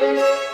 Música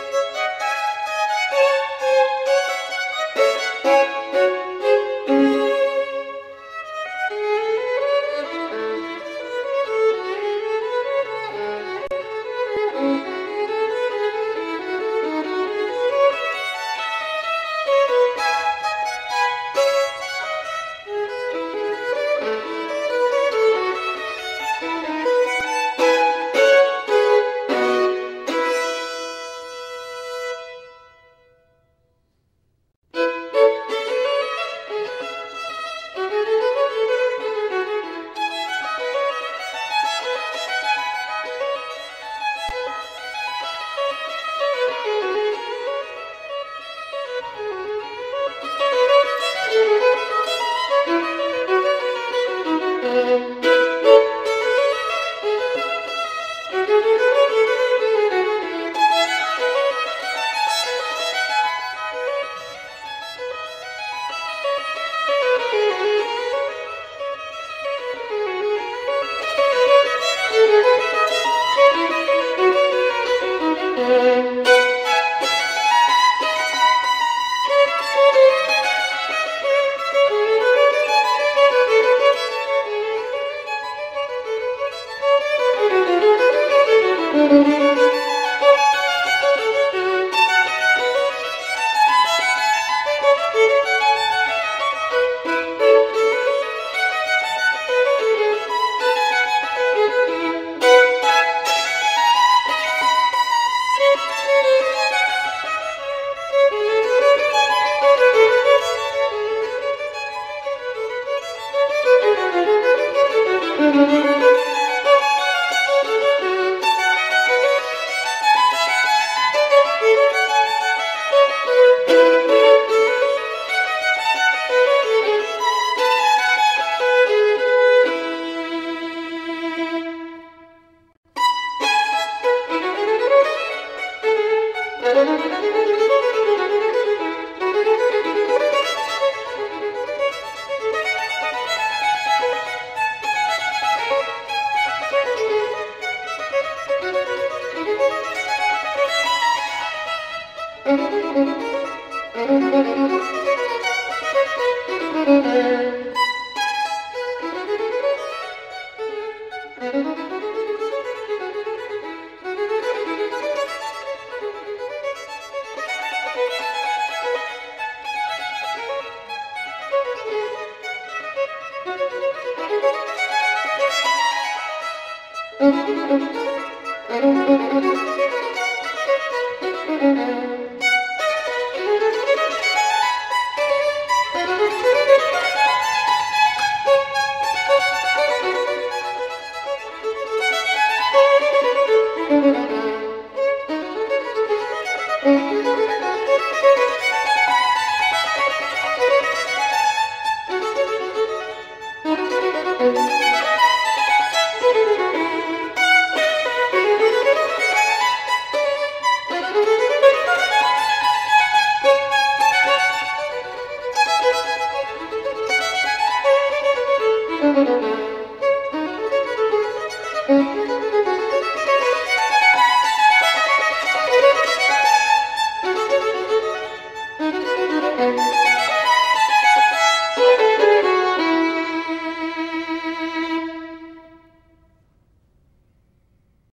Thank you.